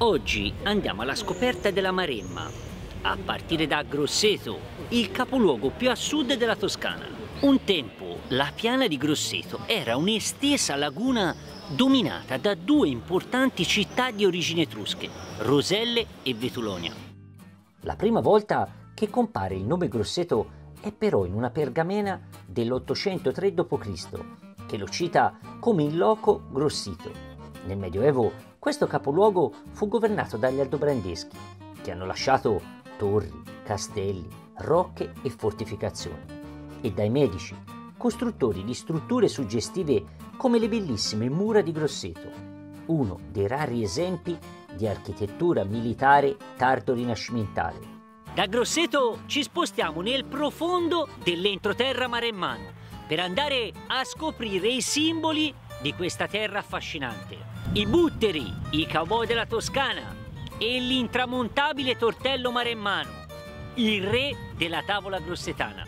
Oggi andiamo alla scoperta della Maremma, a partire da Grosseto, il capoluogo più a sud della Toscana. Un tempo la piana di Grosseto era un'estesa laguna dominata da due importanti città di origine etrusche, Roselle e Vetulonia. La prima volta che compare il nome Grosseto è però in una pergamena dell'803 d.C., che lo cita come il loco Grossito. Nel Medioevo questo capoluogo fu governato dagli aldobrandeschi, che hanno lasciato torri, castelli, rocche e fortificazioni, e dai medici, costruttori di strutture suggestive come le bellissime mura di Grosseto, uno dei rari esempi di architettura militare tardo-rinascimentale. Da Grosseto ci spostiamo nel profondo dell'entroterra maremmano per andare a scoprire i simboli di questa terra affascinante. I butteri, i cowboy della Toscana e l'intramontabile tortello maremmano, il re della tavola grossetana.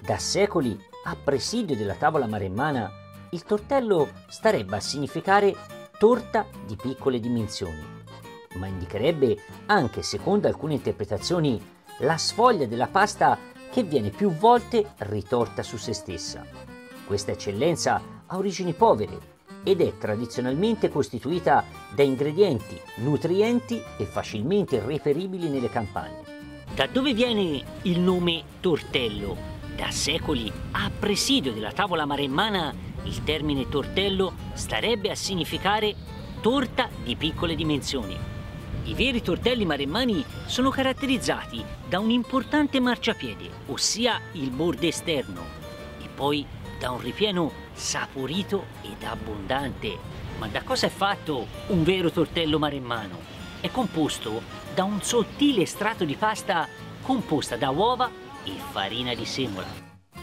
Da secoli, a presidio della tavola maremmana, il tortello starebbe a significare torta di piccole dimensioni, ma indicherebbe anche, secondo alcune interpretazioni, la sfoglia della pasta che viene più volte ritorta su se stessa. Questa eccellenza ha origini povere ed è tradizionalmente costituita da ingredienti nutrienti e facilmente reperibili nelle campagne. Da dove viene il nome tortello? Da secoli, a presidio della tavola maremmana, il termine tortello starebbe a significare torta di piccole dimensioni. I veri tortelli maremmani sono caratterizzati da un importante marciapiede, ossia il bordo esterno, e poi da un ripieno saporito ed abbondante. Ma da cosa è fatto un vero tortello maremmano? È composto da un sottile strato di pasta composta da uova e farina di semola.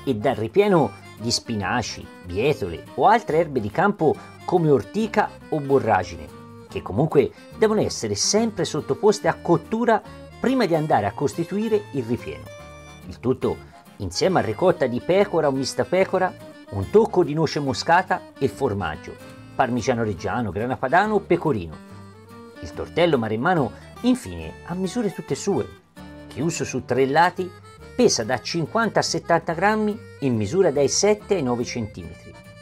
E dal ripieno di spinaci, bietole o altre erbe di campo come ortica o borragine, che comunque devono essere sempre sottoposte a cottura prima di andare a costituire il ripieno. Il tutto insieme a ricotta di pecora o mista pecora un tocco di noce moscata e formaggio, parmigiano reggiano, grana padano o pecorino. Il tortello maremmano infine ha misure tutte sue. Chiuso su tre lati, pesa da 50 a 70 grammi in misura dai 7 ai 9 cm.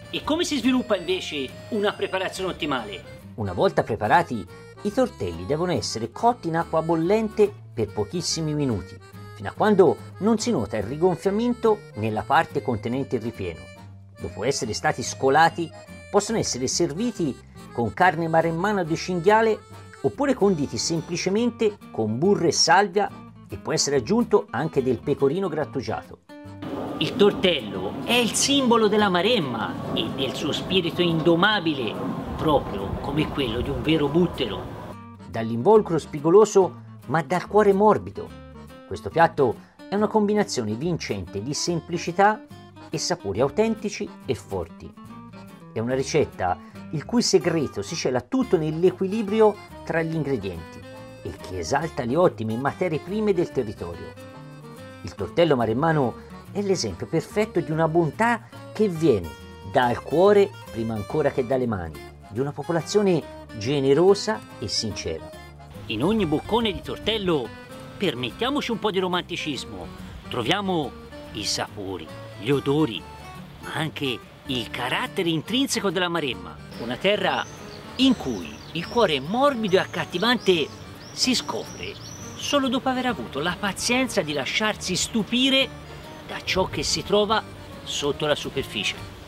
E come si sviluppa invece una preparazione ottimale? Una volta preparati, i tortelli devono essere cotti in acqua bollente per pochissimi minuti, fino a quando non si nota il rigonfiamento nella parte contenente il ripieno dopo essere stati scolati, possono essere serviti con carne maremmana di cinghiale oppure conditi semplicemente con burro e salvia e può essere aggiunto anche del pecorino grattugiato. Il tortello è il simbolo della Maremma e del suo spirito indomabile, proprio come quello di un vero buttero. Dall'involucro spigoloso ma dal cuore morbido. Questo piatto è una combinazione vincente di semplicità e sapori autentici e forti. È una ricetta il cui segreto si cela tutto nell'equilibrio tra gli ingredienti e che esalta le ottime materie prime del territorio. Il tortello maremmano è l'esempio perfetto di una bontà che viene dal cuore prima ancora che dalle mani, di una popolazione generosa e sincera. In ogni boccone di tortello permettiamoci un po' di romanticismo, troviamo i sapori, gli odori, ma anche il carattere intrinseco della Maremma, una terra in cui il cuore morbido e accattivante si scopre solo dopo aver avuto la pazienza di lasciarsi stupire da ciò che si trova sotto la superficie.